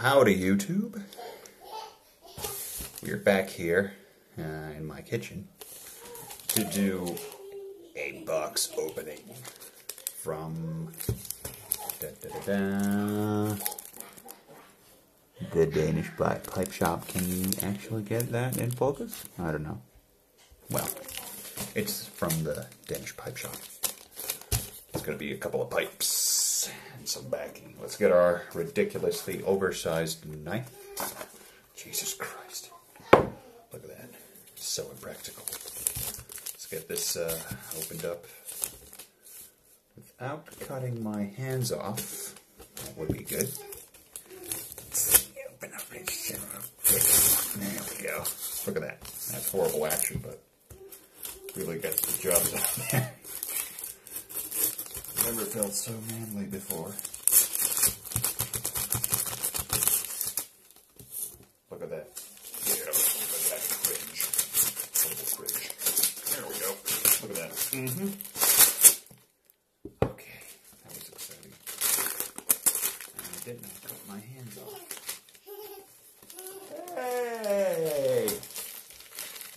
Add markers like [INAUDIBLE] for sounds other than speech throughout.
Howdy, YouTube. We're back here uh, in my kitchen to do a box opening from da, da, da, the Danish Pipe Pipe Shop. Can you actually get that in focus? I don't know. Well, it's from the Danish Pipe Shop. It's going to be a couple of pipes and some backing. Let's get our ridiculously oversized knife. Jesus Christ. Look at that. So impractical. Let's get this uh, opened up without cutting my hands off. That would be good. Open up. There we go. Look at that. That's horrible action, but really gets the job done there. I never felt so manly before. Look at that. Yeah, look at that cringe. Total cringe. There we go. Look at that. Mm-hmm. Okay, that was exciting. And I did not cut my hands off. Hey!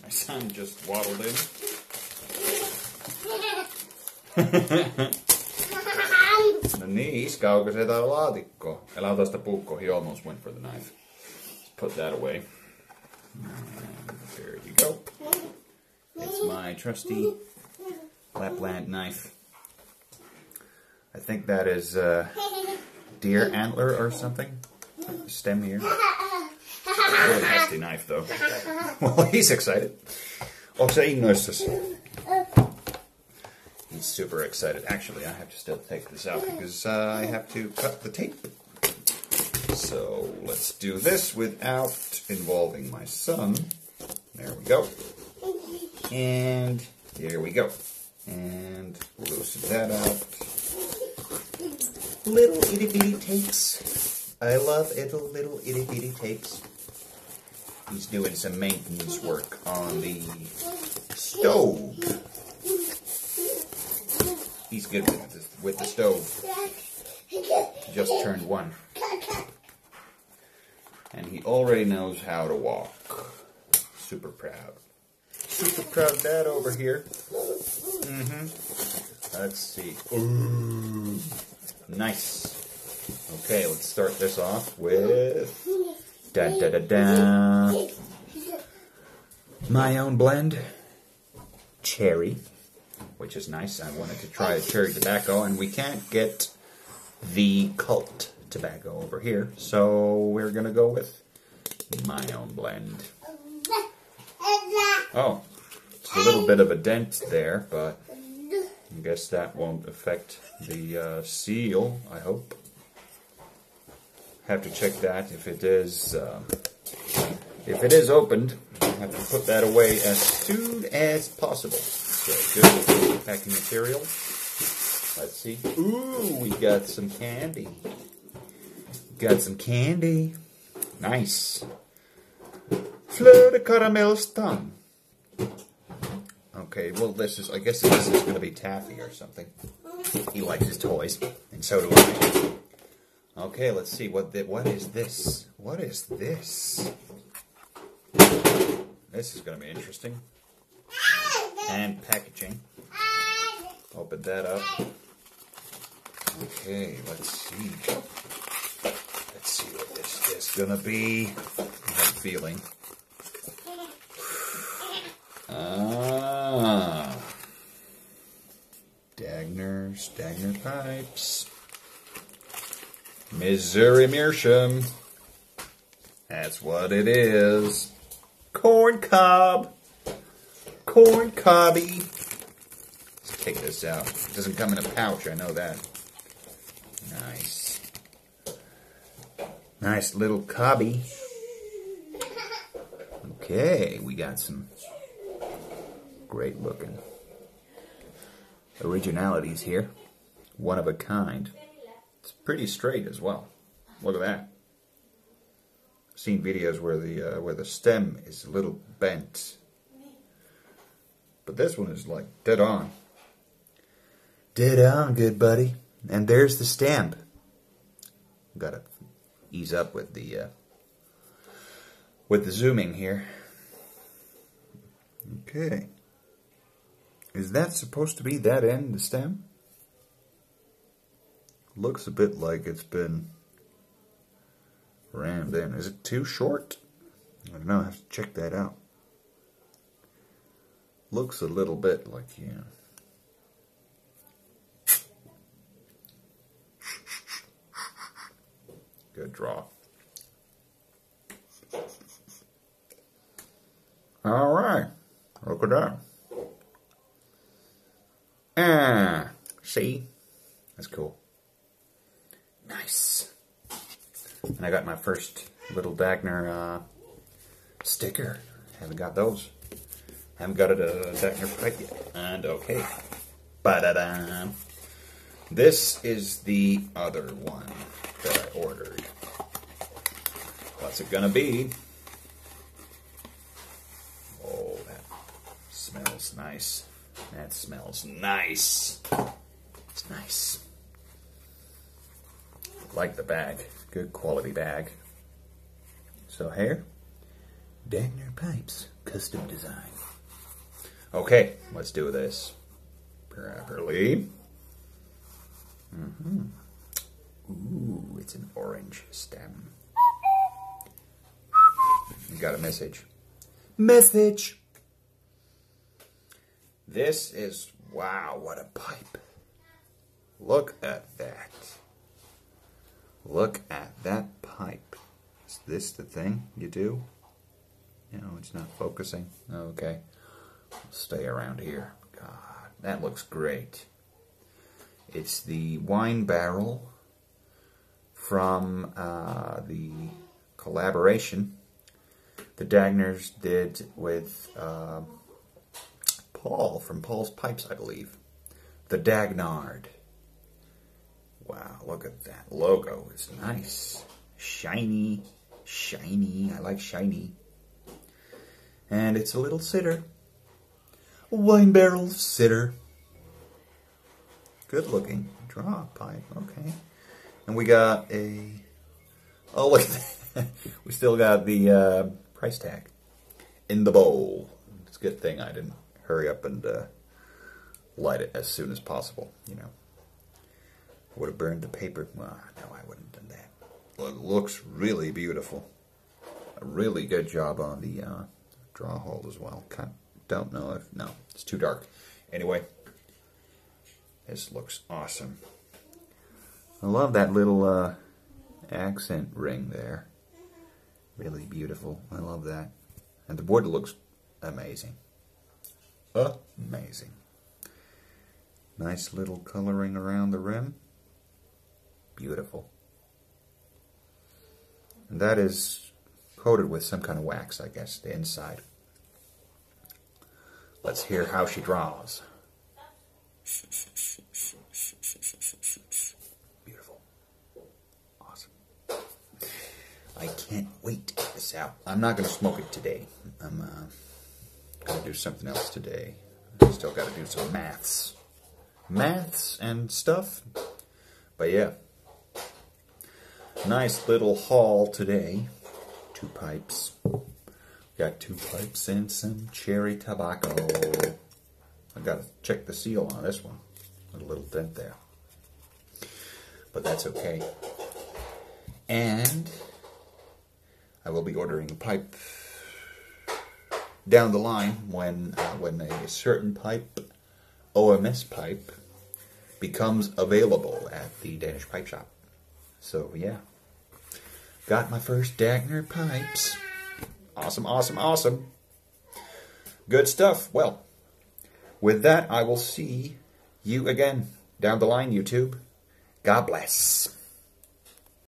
My son just waddled in. [LAUGHS] No niin, Iska aukaisee tää laatikko. Älä ota sitä puukkoa. He almost went for the knife. Let's put that away. And there you go. It's my trusty Lapland knife. I think that is uh, deer antler or something. Stem here. Really nasty knife though. [LAUGHS] well, he's excited. Onko se innoissasi? Super excited. Actually, I have to still take this out because uh, I have to cut the tape. So let's do this without involving my son. There we go. And here we go. And loosen that up. Little itty bitty tapes. I love little little itty bitty tapes. He's doing some maintenance work on the stove. With the, with the stove. Just turned one. And he already knows how to walk. Super proud. Super proud dad over here. Mm-hmm. Let's see. Ooh. Nice. Okay, let's start this off with da da da da. My own blend. Cherry which is nice. I wanted to try cherry tobacco, and we can't get the cult tobacco over here, so we're going to go with my own blend. Oh, it's a little bit of a dent there, but I guess that won't affect the uh, seal, I hope. Have to check that if it is, uh, if it is opened, I have to put that away as soon as possible. So good packing material. Let's see. Ooh, we got some candy. Got some candy. Nice. Fleur de caramel stung. Okay, well this is, I guess this is going to be taffy or something. He likes his toys, and so do I. Okay, let's see, what the, what is this? What is this? This is going to be interesting and packaging. Open that up. Okay, let's see. Let's see what this is gonna be. I have a feeling. Ah. Dagner, Dagner pipes. Missouri Meerschaum. That's what it is. Corn cob corn cobby. Take this out. It doesn't come in a pouch, I know that. Nice. Nice little cobby. Okay, we got some great looking originalities here. One of a kind. It's pretty straight as well. Look at that. I've seen videos where the uh, where the stem is a little bent but this one is like dead on. Dead on, good buddy. And there's the stamp. Gotta ease up with the uh, with the zooming here. Okay. Is that supposed to be that end, the stem? Looks a bit like it's been rammed in. Is it too short? I don't know, I have to check that out. Looks a little bit like, yeah. Good draw. All right, look at that. Ah, see? That's cool. Nice. And I got my first little Dagner uh, sticker. Haven't got those. Haven't got a Dagner pipe yet. And okay. Ba-da-da. This is the other one that I ordered. What's it gonna be? Oh, that smells nice. That smells nice. It's nice. Like the bag. Good quality bag. So here, Dagner Pipes, custom design. Okay, let's do this properly. Mm-hmm. Ooh, it's an orange stem. You got a message. Message! This is, wow, what a pipe. Look at that. Look at that pipe. Is this the thing you do? No, it's not focusing. Okay. stay around here. God, that looks great. It's the wine barrel from uh, the collaboration the Dagners did with uh, Paul from Paul's Pipes, I believe. The Dagnard. Wow, look at that logo. It's nice. Shiny, shiny. I like shiny. And it's a little sitter. Wine barrel sitter. Good looking. Draw pipe. Okay. And we got a. Oh, look [LAUGHS] we still got the uh, price tag in the bowl. It's a good thing I didn't hurry up and uh, light it as soon as possible, you know. Would have burned the paper. Well, no, I wouldn't have done that. Well, it looks really beautiful. A really good job on the uh, draw hole as well. don't know if, no, it's too dark. Anyway, this looks awesome. I love that little uh, accent ring there. Really beautiful. I love that. And the wood looks amazing. Amazing. Nice little coloring around the rim. Beautiful. And that is coated with some kind of wax, I guess, the inside. Let's hear how she draws. I can't wait to get this out. I'm not going to smoke it today. I'm uh, going to do something else today. Still got to do some maths. Maths and stuff. But yeah. Nice little haul today. Two pipes. Got two pipes and some cherry tobacco. I got to check the seal on this one. A little dent there. But that's okay. And I will be ordering a pipe down the line when uh, when a certain pipe, OMS pipe, becomes available at the Danish Pipe Shop. So yeah, got my first Dagner pipes. Awesome, awesome, awesome. Good stuff. Well, with that, I will see you again down the line, YouTube. God bless.